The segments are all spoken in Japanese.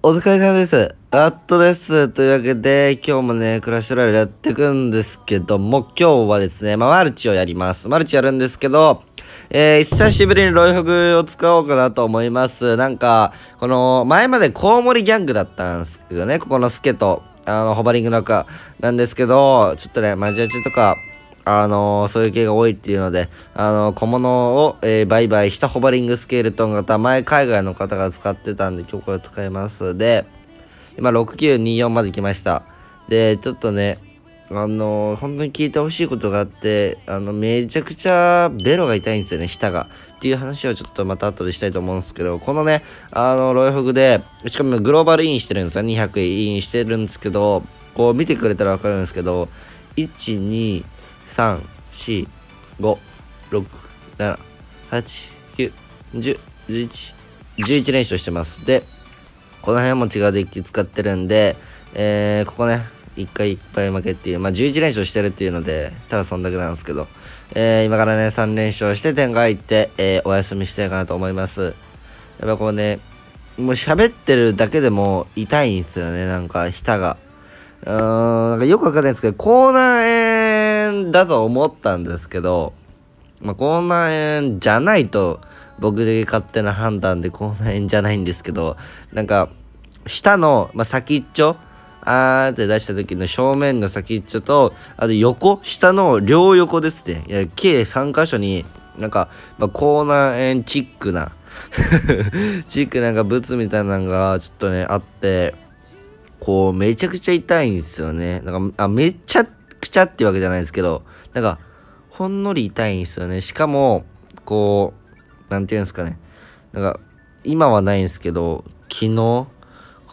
お疲れ様です。アットです。というわけで、今日もね、クラッシュロイヤルやっていくんですけども、今日はですね、まあ、マルチをやります。マルチやるんですけど、えー、久しぶりにロイフグを使おうかなと思います。なんか、この、前までコウモリギャングだったんですけどね、ここのスケと、あの、ホバリングの中なんですけど、ちょっとね、マジアチとか、あのーそういう系が多いっていうので、あのー小物を、えー売買したホバリングスケルトン型、前海外の方が使ってたんで、今日これ使います。で、今6924まで来ました。で、ちょっとね、あのー本当に聞いてほしいことがあって、あの、めちゃくちゃベロが痛いんですよね、舌が。っていう話をちょっとまた後でしたいと思うんですけど、このね、あの、ロイフグで、しかもグローバルインしてるんですよ。200インしてるんですけど、こう見てくれたらわかるんですけど、1、2、3、4、5、6、7、8、9、10、11、11連勝してます。で、この辺も違うデッキ使ってるんで、えー、ここね、1回いっぱい負けっていう、まあ、11連勝してるっていうので、ただそんだけなんですけど、えー、今からね、3連勝して天外行って、えー、お休みしたいかなと思います。やっぱこうね、もう喋ってるだけでも痛いんですよね、なんか、舌が。うーん、なんかよくわかんないですけど、口内だと思ったんですけど、まあ、口内炎じゃないと、僕で勝手な判断で口内炎じゃないんですけど、なんか、下の、まあ、先っちょ、あーって出した時の正面の先っちょと、あと横、下の両横ですね。いや、計3箇所に、なんか、まあ、口内炎チックな、チックなんかブツみたいなのがちょっとね、あって、こう、めちゃくちゃ痛いんですよね。なんか、あ、めっちゃちゃっていうわけじゃないですけど、なんか、ほんのり痛いんですよね。しかも、こう、なんていうんですかね。なんか、今はないんですけど、昨日、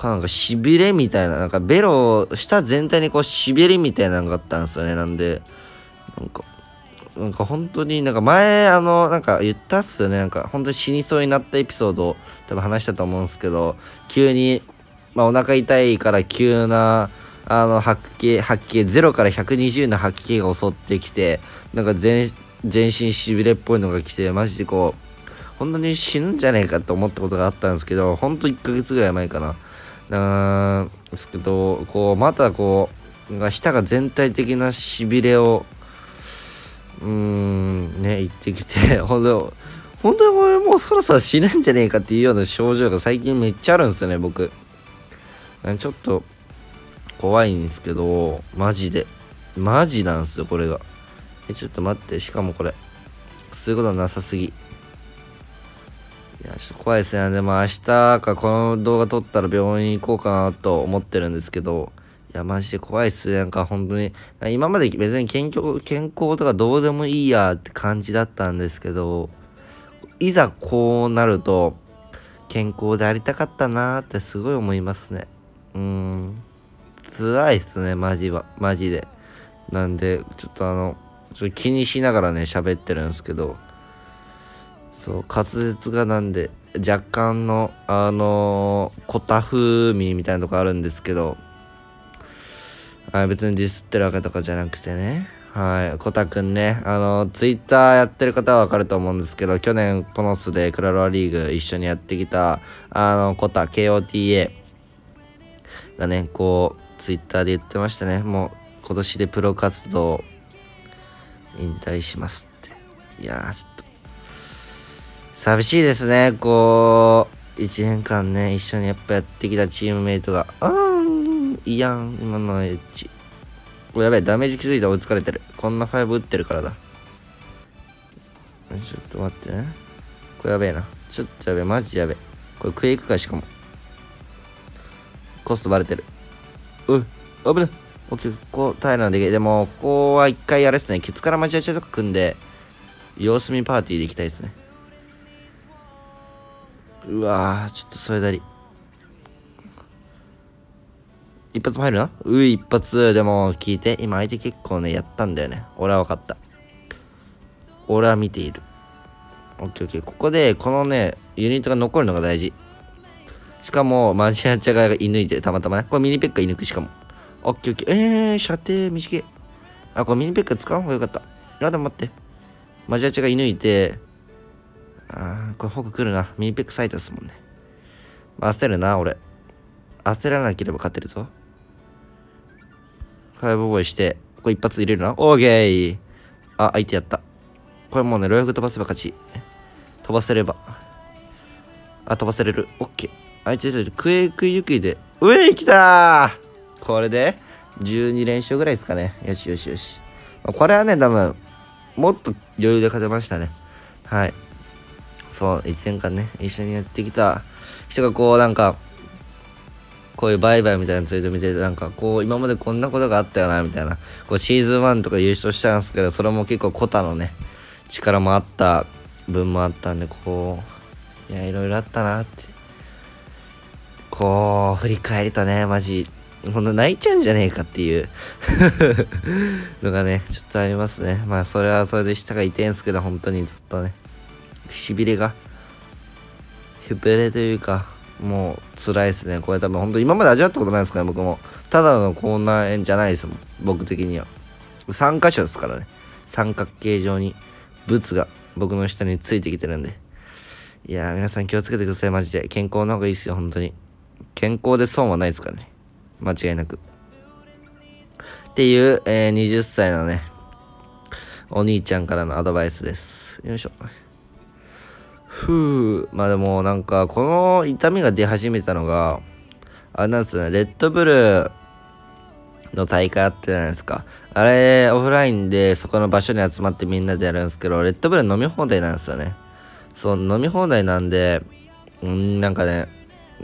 なんか、しびれみたいな、なんか、ベロ、舌全体にこう、しびれみたいなのがあったんですよね。なんで、なんか、なんか本当になんか前あのなんか言ったっすよねなんか本当に死にそうになったエピソード多分話したと思うんですけど急にまあお腹痛いから急なあの吐き気吐き気0から120の吐き気が襲ってきてなんか全全身しびれっぽいのが来てマジでこう本当に死ぬんじゃねえかと思ったことがあったんですけど本当1ヶ月ぐらい前かな。なんですけどこうまたこう舌が全体的なしびれをうーんね行ってきて ほんと本当にこれもうそろそろ死ぬんじゃねえかっていうような症状が最近めっちゃあるんですよね僕。ちょっと怖いんですけどマジでマジなんですよこれがえちょっと待ってしかもこれそういうことなさすぎいやちょっと怖いですねでも明日かこの動画撮ったら病院行こうかなと思ってるんですけどいや、マジで怖いっすね。なんか本当に。今まで別に健康、健康とかどうでもいいやって感じだったんですけど、いざこうなると、健康でありたかったなーってすごい思いますね。うーん。辛いっすね、マジは。マジで。なんで、ちょっとあの、ちょっと気にしながらね、喋ってるんですけど、そう、滑舌がなんで、若干の、あのー、コタ風味みたいなとこあるんですけど、はい、別にディスってるわけとかじゃなくてね。はい、コタくんね、あの、ツイッターやってる方はわかると思うんですけど、去年、コノスでクラロワリーグ一緒にやってきた、あの、コタ、KOTA がね、こう、ツイッターで言ってましたね。もう、今年でプロ活動、引退しますって。いやー、ちょっと、寂しいですね、こう、1年間ね、一緒にやっぱやってきたチームメイトが、あーん、いやん、今のエッジ。おやべえ、ダメージ気づいた追いつかれてる。こんな5打ってるからだ。ちょっと待ってね。これやべえな。ちょっとやべえ、マジやべえ。これクエイクかしかも。コストバレてる。うっ、危ない。オッケー、ここ耐えるのででも、ここは一回やれっすね。ケツから待ち合わせとか組んで、様子見パーティーで行きたいですね。うわー、ちょっとそれだり。一発も入るな？うい、一発。でも、聞いて。今、相手結構ね、やったんだよね。俺は分かった。俺は見ている。オッケーオッケー。ここで、このね、ユニットが残るのが大事。しかも、マジアチャガが射抜いてる、たまたまね。これミニペッカ射抜くしかも。オッケーオッケー。えー、射程短い。あ、これミニペッカ使う方がよかった。や、でも待って。マジアチャが射抜いて、あー、これホーク来るな。ミニペックサイトですもんね。焦るな、俺。焦らなければ勝てるぞ。ファイブボーイして、これ一発入れるな。オーケーあ、相手やった。これもうね、ロイフ飛ばせば勝ち。飛ばせれば。あ、飛ばせれる。オッケー。相手でクエクゆくいで。うえ来たこれで、12連勝ぐらいですかね。よしよしよし。これはね、多分、もっと余裕で勝てましたね。はい。そう、1年間ね、一緒にやってきた人がこう、なんか、こういうバイバイみたいなツイート見てて、なんかこう、今までこんなことがあったよな、みたいな。こう、シーズン1とか優勝したんですけど、それも結構コタのね、力もあった分もあったんで、こう、いや、いろいろあったなって。こう、振り返るとね、マジ、ほんと泣いちゃうんじゃねえかっていうのがね、ちょっとありますね。まあ、それはそれで下が痛いんすけど、本当にずっとね、痺れが、ひべれというか、もう辛いですね。これ多分本当今まで味わったことないですから、ね、僕も。ただの口内炎じゃないですもん。僕的には。3箇所ですからね。三角形状に物が僕の下についてきてるんで。いやー皆さん気をつけてください、マジで。健康の方がいいっすよ、本当に。健康で損はないですからね。間違いなく。っていう、えー、20歳のね、お兄ちゃんからのアドバイスです。よいしょ。ふう。まあでもなんか、この痛みが出始めたのが、あれなんですよね、レッドブルの大会あったじゃないですか。あれ、オフラインでそこの場所に集まってみんなでやるんですけど、レッドブル飲み放題なんですよね。そう、飲み放題なんで、うん、なんかね、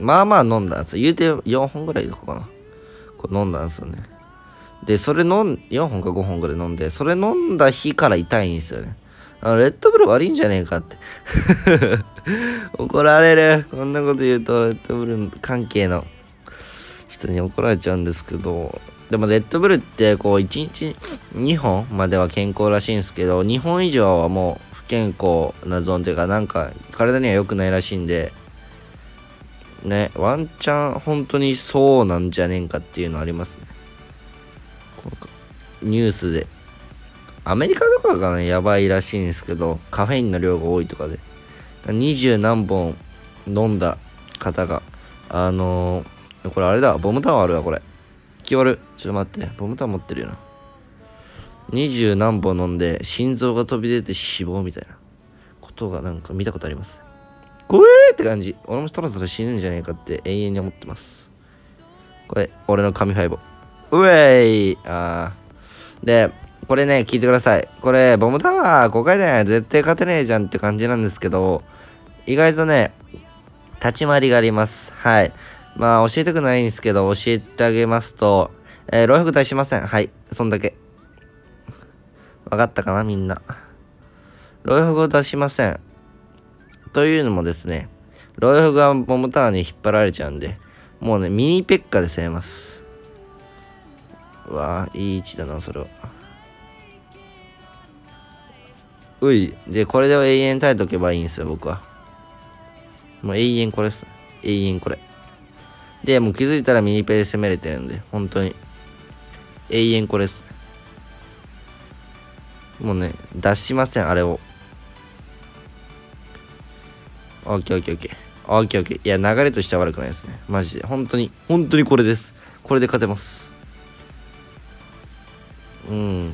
まあまあ飲んだんですよ。言うて4本ぐらいとかかな。これ飲んだんですよね。で、それ飲ん、4本か5本ぐらい飲んで、それ飲んだ日から痛いんですよね。あのレッドブル悪いんじゃねえかって 怒られる。こんなこと言うと、レッドブル関係の人に怒られちゃうんですけど、でもレッドブルってこう1日2本までは健康らしいんですけど、2本以上はもう不健康なゾーンというか、なんか体には良くないらしいんで、ね、ワンチャン本当にそうなんじゃねえかっていうのありますね。ニュースでアメリカとかがね、やばいらしいんですけど、カフェインの量が多いとかで、二十何本飲んだ方が、あのー、これあれだ、ボムタワーあるわ、これ。気悪ちょっと待って、ボムタワー持ってるよな。二十何本飲んで、心臓が飛び出て死亡みたいなことがなんか見たことあります。怖えって感じ。俺もそろそろ死ぬんじゃねえかって永遠に思ってます。これ、俺の神ファイボ。うえいあー。で、これね、聞いてください。これ、ボムタワー5回で絶対勝てねえじゃんって感じなんですけど、意外とね、立ち回りがあります。はい。まあ、教えたくないんですけど、教えてあげますと、えー、老服出しません。はい。そんだけ。わかったかなみんな。老服を出しません。というのもですね、老服がボムタワーに引っ張られちゃうんで、もうね、ミニペッカで攻めます。うわぁ、いい位置だな、それは。うい。で、これで永遠耐えとけばいいんですよ、僕は。もう永遠これっす。永遠これ。で、もう気づいたらミニペで攻めれてるんで、本当に。永遠これっす。もうね、出しません、あれを。オッケーオッケーオッケー。オッケーオッケー。いや、流れとしては悪くないですね。マジで。本当に、本当にこれです。これで勝てます。うん。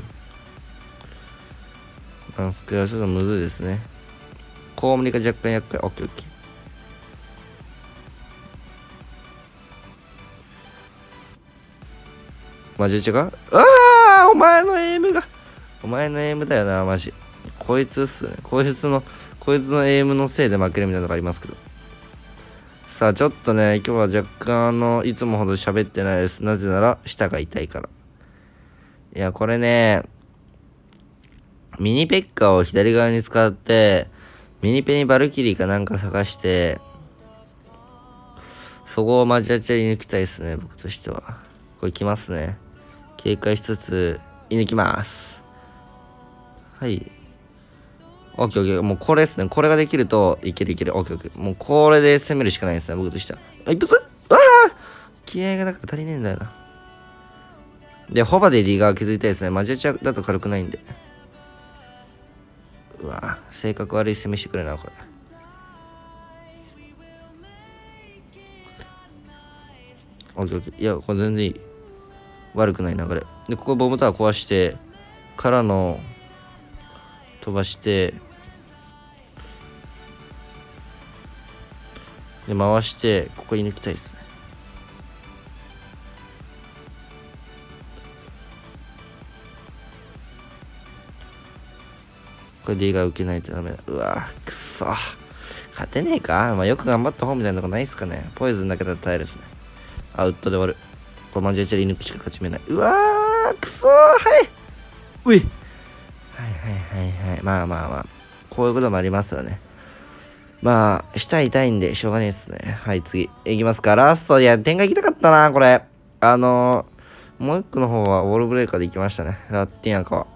なんすけど、ちょっとむずいですね。コウモリが若干厄介。オッケーオッケー。マジで違う？ああお前のエイムが。お前のエイムだよな、マジ。こいつっすね。こいつの、こいつのエイムのせいで負けるみたいなのがありますけど。さあ、ちょっとね、今日は若干あの、いつもほど喋ってないです。なぜなら、舌が痛いから。いや、これね、ミニペッカーを左側に使って、ミニペにバルキリーかなんか探して、そこをマジアチャリ抜きたいですね、僕としては。これ来ますね。警戒しつつ、射抜きます。はい。オッケーオッケー。もうこれですね。これができると、いけるいける。オッケーオッケー。もうこれで攻めるしかないですね、僕としては。あ、一発？ああ気合がなんか足りねえんだよな。で、ホバでリーガー築いたいですね。マジアチャだと軽くないんで。うわ性格悪い攻めしてくれなこれオッケーオッケーいやこれ全然いい悪くない流れでここボムタワー壊してからの飛ばしてで回してここに抜きたいですね。これで D が受けないとダメだ。うわくそ。勝てねえか。まあよく頑張った方みたいなとこないっすかね。ポイズンだけだったら耐えるですね。アウトで終わる。これマジでチャリ抜きしか勝ち目ない。うわーくそー。はい。うい。はいはいはいはい。まあまあまあ。こういうこともありますよねまあ、舌痛いんで、しょうがないですね。はい、次。いきますか。ラスト、いや、展開行きたかったな、これ。あのー、もう一個の方は、ウォールブレーカーで行きましたね。ラッティンアカは。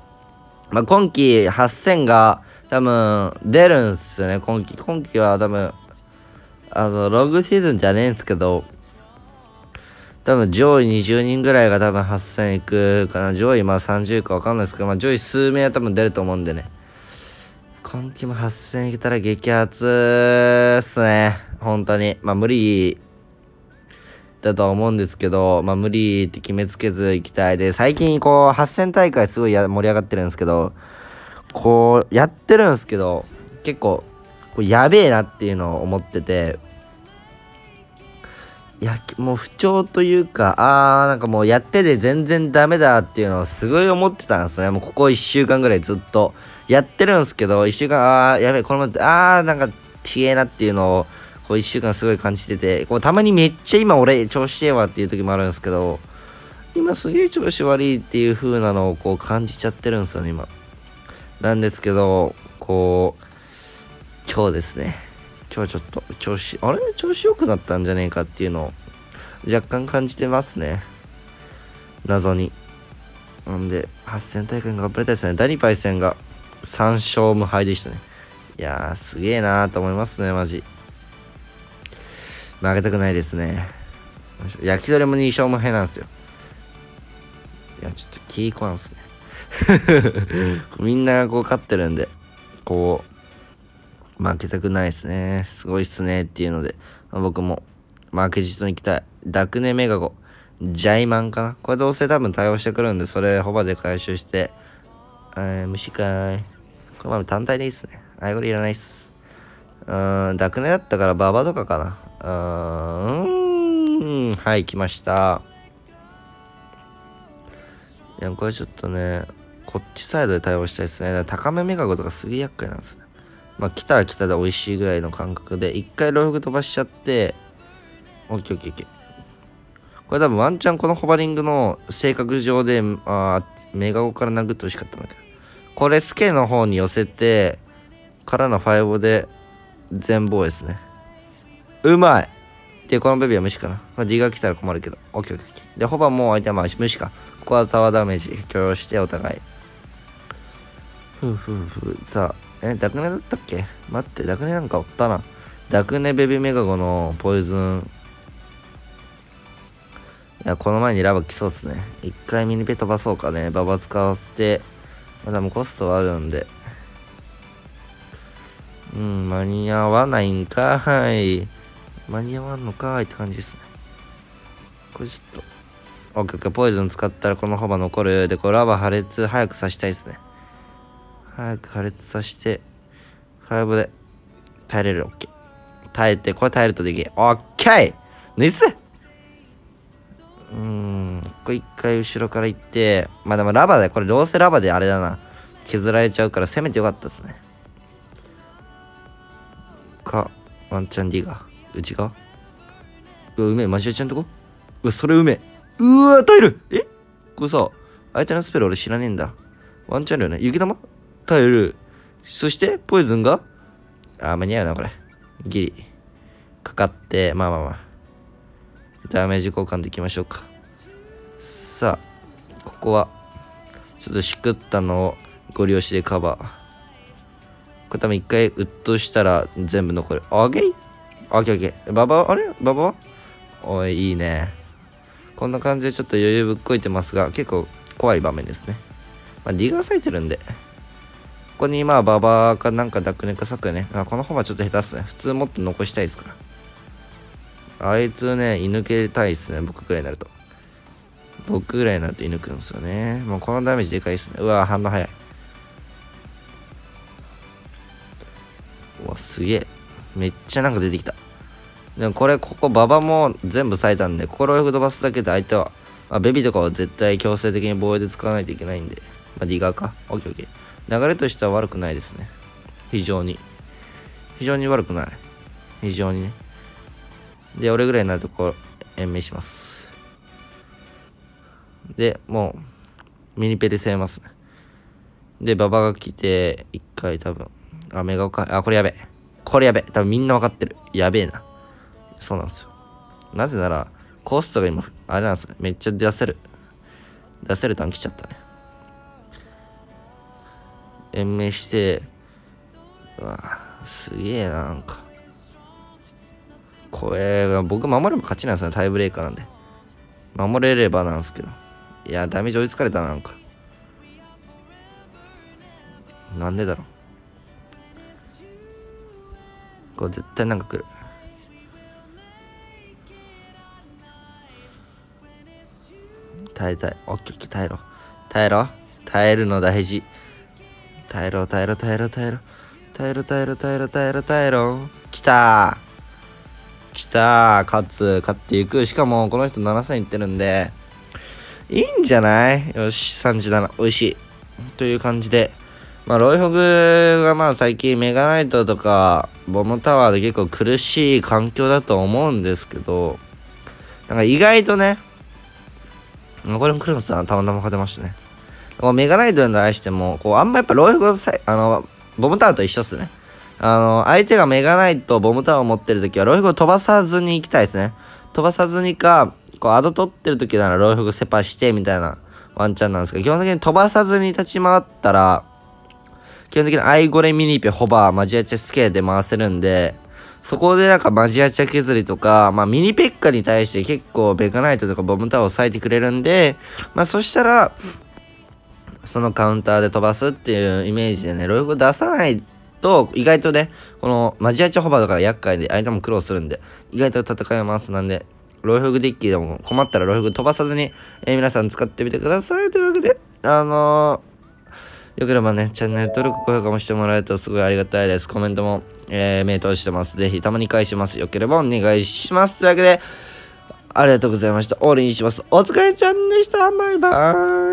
まあ、今季8000が、多分、出るんすよね、今季。今季は多分、あの、ロングシーズンじゃねえんですけど、多分上位20人ぐらいが多分8000いくかな。上位まあ30かわかんないですけど、まあ上位数名は多分出ると思うんでね。今季も8000いけたら激アツっすね。本当に。まあ無理だとは思うんですけど、まあ無理って決めつけず行きたい。で、最近こう8000大会すごい盛り上がってるんですけど、こうやってるんですけど、結構こうやべえなっていうのを思ってて、いや、もう不調というか、あー、なんかもうやってて全然ダメだっていうのをすごい思ってたんですね。もうここ1週間ぐらいずっとやってるんですけど、1週間、あー、やべえ、このまま、あー、なんかちげえなっていうのを、こう1週間すごい感じてて、こうたまにめっちゃ今俺調子ええわっていう時もあるんですけど、今すげえ調子悪いっていう風なのをこう感じちゃってるんですよね、今。なんですけど、こう、今日ですね。今日ちょっと調子、あれ？調子良くなったんじゃねえかっていうのを若干感じてますね。謎に。なんで、8000大会頑張りたいですね。ダニパイ戦が3勝無敗でしたね。いやー、すげえなーと思いますね、マジ。負けたくないですね。焼き鳥も2勝無敗なんですよ。いや、ちょっとキーコなんすね。みんながこう勝ってるんで、こう、負けたくないですね。すごいっすねっていうので、僕も負けじとに行きたい。ダクネメガゴ。ジャイマンかなこれどうせ多分対応してくるんで、それホバで回収して、え、虫かい。これまで単体でいいっすね。あいこれいらないっす。うーん、ダクネだったからババとかかな。うーん、はい、来ました。いや、これちょっとね、こっちサイドで対応したいですね。高めメガゴとかすげえ厄介なんですね。まあ、来たら来たで美味しいぐらいの感覚で、一回ローフ飛ばしちゃって、オッケーオッケーオッケー。これ多分ワンチャンこのホバリングの性格上で、あメガゴから殴ってほしかったんだけど。これスケの方に寄せて、からのファイボで全防ですね。うまいで、このベビーは無視かな。まあ、D が来たら困るけど。オッケーオッケー。で、ホバも相手は無視か。ここはタワーダメージ許容してお互い。ふうふうふう。さあ、え、ダクネだったっけ？待って、ダクネなんかおったな。ダクネベビーメガゴのポイズン。いや、この前にラバ来そうっすね。一回ミニペ飛ばそうかね。ババ使わせて。まだもコストはあるんで。うん、間に合わないんかーい。間に合わんのかーいって感じですね。これちょっと。オッケーオッケー、ポイズン使ったらこのホバ残る。で、これラバ破裂早くさしたいですね。早く破裂させて、ファイブで耐えれる。オッケー。耐えて、これ耐えるとできる。オッケーナイス、こ一回後ろから行って、まあでもラバで、これどうせラバであれだな。削られちゃうから攻めてよかったですね。か、ワンチャン D が。内側うわ、うめえ、マジでちゃんとこ？うわ、それうめえ。うわ、耐えるえ？これさ、相手のスペル俺知らねえんだ。ワンチャンあるよね？雪玉？耐える。そして、ポイズンが？あ、間に合うな、これ。ギリ。かかって、まあまあまあ。ダメージ交換でいきましょうか。さあ、ここは、ちょっとしくったのをご利用しでカバー。これ多分一回ウッとしたら全部残る。オッケーオッケーオッケー。ババあれ？ババおい、いいね。こんな感じでちょっと余裕ぶっこいてますが、結構怖い場面ですね。まあ、D が咲いてるんで。ここにまあ、ババかなんかダックネか咲くよね。あ、この方がちょっと下手っすね。普通もっと残したいですから。あいつね、射抜けたいっすね、僕くらいになると。僕ぐらいになると射抜くんですよね。もうこのダメージでかいっすね。うわ、反応早い。うわ、すげえ。めっちゃなんか出てきた。でもこれ、ここ、馬場も全部咲いたんで、心よく飛ばすだけで相手は、あ、ベビーとかは絶対強制的に防衛で使わないといけないんで、まあ、ディガーか。オッケーオッケー。流れとしては悪くないですね。非常に。非常に悪くない。非常にね。で、俺ぐらいになるとこう、延命します。で、もう、ミニペで攻めますね。で、馬場が来て、一回多分、あ、メガオか、あ、これやべえ。これやべえ。多分みんなわかってる。やべえな。そうなんですよ。なぜなら、コストが今、あれなんですよ。めっちゃ出せる。出せるターン来ちゃったね。延命して、うわすげえな、なんか。これ僕守れば勝ちなんですよね、タイブレーカーなんで。守れればなんですけど。いや、ダメージ追いつかれたな、なんか。なんでだろう。これ絶対なんか来る。耐えたい。オッケーオッケー、耐えろ。耐えろ。耐えるの大事。耐えろ、耐えろ、耐えろ、耐えろ。耐えろ、耐えろ、耐えろ、耐えろ、耐えろ。来た来た勝つ、勝っていく。しかも、この人7000いってるんで、いいんじゃない？よし、37。美味しい。という感じで。まあ、ロイホグがまあ最近メガナイトとかボムタワーで結構苦しい環境だと思うんですけど、なんか意外とね、これもクロスさんたまたま勝てましたね。こうメガナイトに対しても、こうあんまやっぱロイホグあの、ボムタワーと一緒っすね。あの、相手がメガナイト、ボムタワーを持ってるときは、ロイフグ飛ばさずに行きたいですね。飛ばさずにか、こう、アド取ってるときならロイフグセパして、みたいなワンチャンなんですけど、基本的に飛ばさずに立ち回ったら、基本的にアイゴレミニペ、ホバー、マジアチェスケで回せるんで、そこでなんかマジアチャ削りとか、まあミニペッカに対して結構ベガナイトとかボムタワーを抑えてくれるんで、まあそしたら、そのカウンターで飛ばすっていうイメージでね、ロイフ出さないと、意外とね、このマジアチャホバーとか厄介で相手も苦労するんで、意外と戦います。なんで、ロイフグデッキでも困ったらロイフグ飛ばさずに、えー、皆さん使ってみてください。というわけで、あのー、よければね、チャンネル登録、高評価もしてもらえるとすごいありがたいです。コメントも、えー、名通してます。ぜひ、たまに返します。よければお願いします。というわけで、ありがとうございました。終わりにします。お疲れちゃんでした。バイバーイ。